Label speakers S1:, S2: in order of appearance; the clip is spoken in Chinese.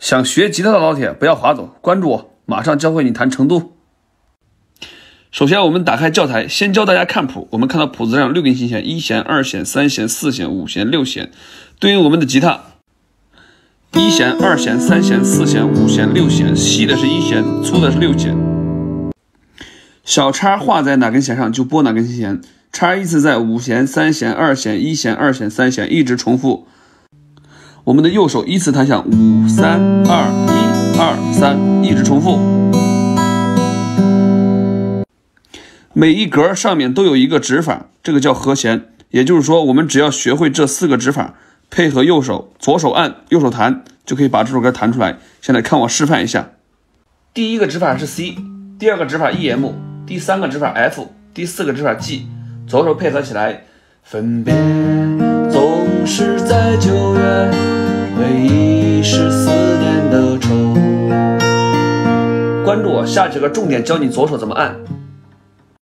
S1: 想学吉他的老铁不要划走，关注我，马上教会你弹成都。首先，我们打开教材，先教大家看谱。我们看到谱子上六根琴弦：一弦、二弦、三弦、四弦、五弦、六弦，对应我们的吉他。一弦、二弦、三弦、四弦、五弦、六弦，细的是一弦，粗的是六弦。小叉画在哪根弦上就拨哪根琴弦，叉依次在五弦、三弦、二弦、一弦、二弦、三弦，一直重复。我们的右手依次弹响五三二一二三，一直重复。每一格上面都有一个指法，这个叫和弦。也就是说，我们只要学会这四个指法，配合右手，左手按，右手弹，就可以把这首歌弹出来。现在看我示范一下。第一个指法是 C，第二个指法 E M，第三个指法 F，第四个指法 G，左手配合起来，分别。忆是思念的愁。关注我，下节课重点教你左手怎么按。